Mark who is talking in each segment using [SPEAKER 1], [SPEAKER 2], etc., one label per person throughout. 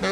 [SPEAKER 1] Thank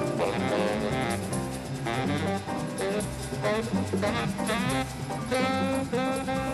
[SPEAKER 1] Thank you.